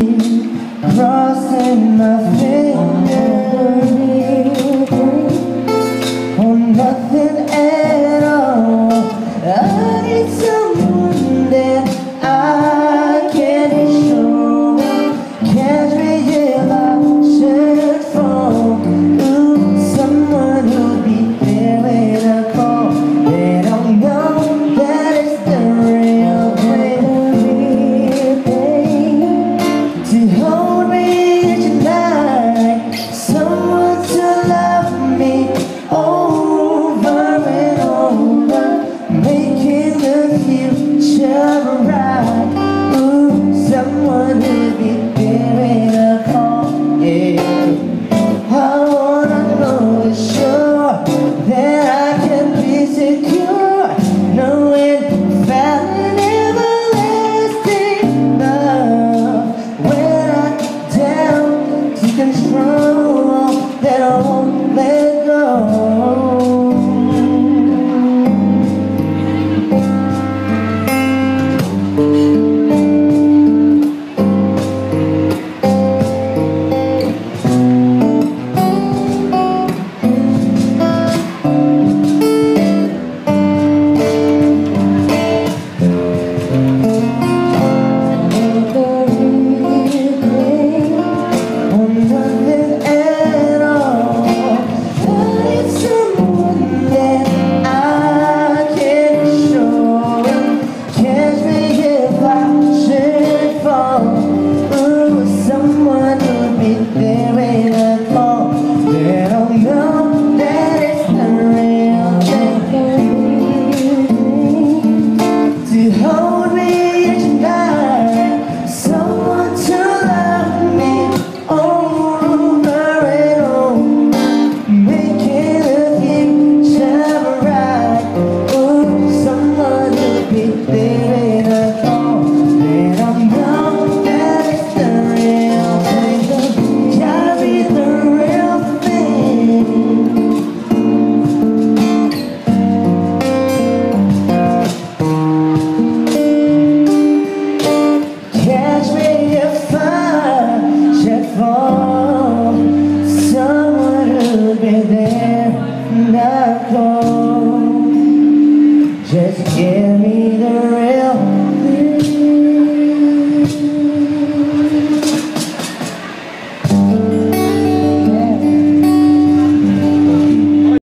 Crossing my fingers hello.